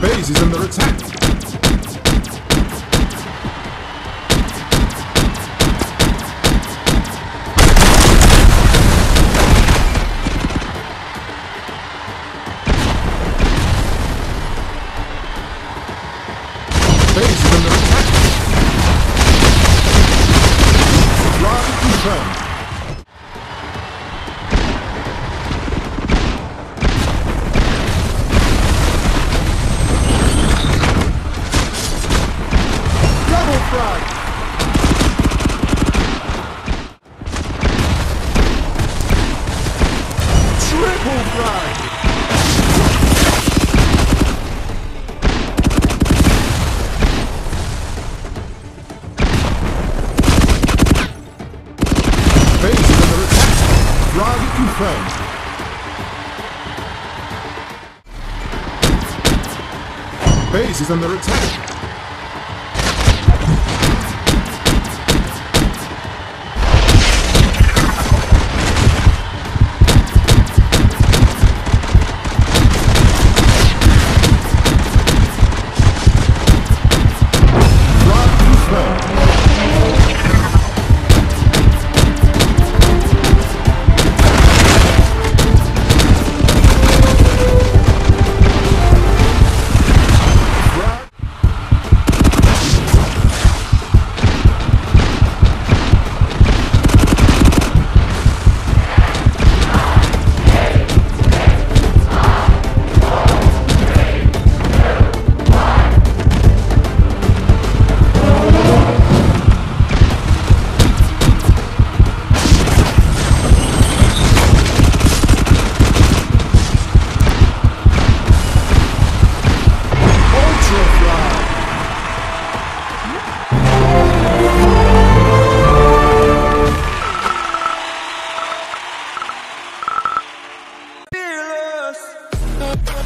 Base is under attack. Base is under attack. Drive confirmed. Frag! Triple frag! Base under attack. Target confirmed. Base is under attack. Yeah.